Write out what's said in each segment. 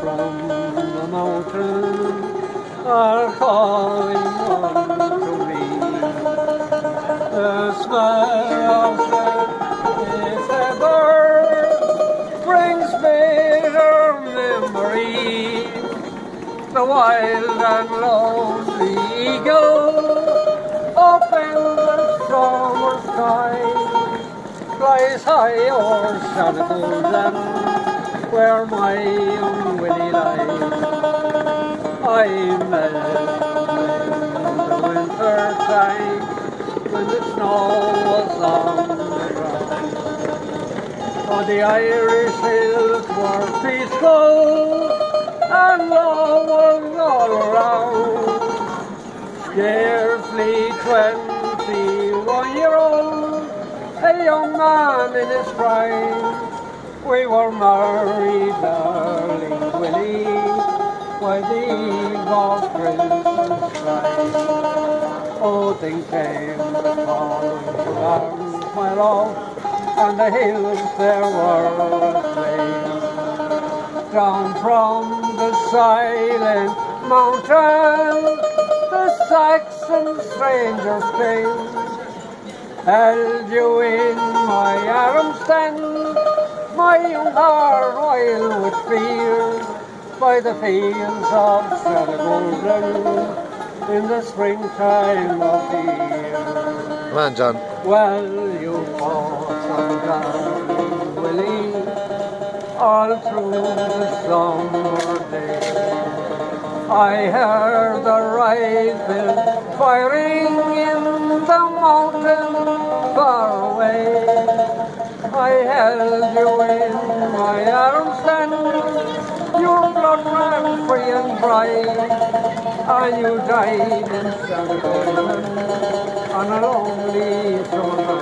from the mountain are calling unto me. The smell of the heather brings bitter memories. The wild and lonely eagle up in the summer sky flies high o'er Shanagolden where my young Willie lies. I met the winter time when the snow was on the ground. For the Irish hills were peaceful and love was all around. Scarcely twenty-one year old, a young man in his prime. We were married, darling Willie by oh, the eve of Christmas time. Oh, things came falling around my love, and the hills there were aflame. Down from the silent mountain, the Saxon strangers came. Held you in my arms then, young heart wild with fear by the fields of Shanagolden in the springtime of the year. Come on, John. Well, you fought some darling Willie all through the summer day. I heard the rifle firing in the mountain far away. I held you in my arms then your blood ran free and bright, and you died in Shanagolden on a lonely summer.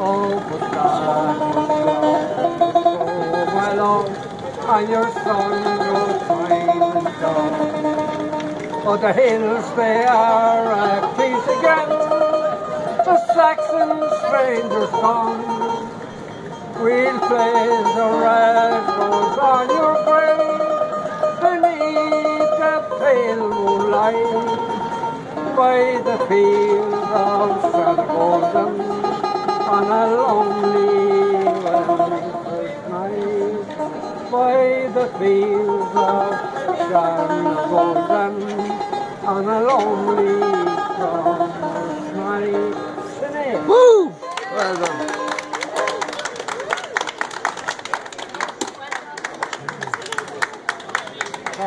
Oh, but that oh, my love, and your son grows fine and dark. Oh, the hills, they are at peace again, the Saxon strangers gone. We'll place a red rose on your grave beneath the pale moonlight by the fields of Shanagolden on a lonely winter's night by the fields of Shanagolden on a lonely summer's